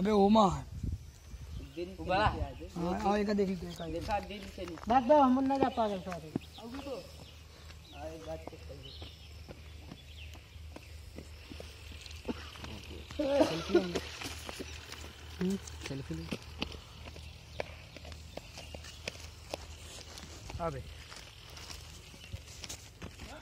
अबे ओमा है। दिन उबा। हाँ आओ एक देख लेते हैं देखा दिन से नहीं बात बा हम ना जा पागल सारे। अब तो आए बात के सही अबे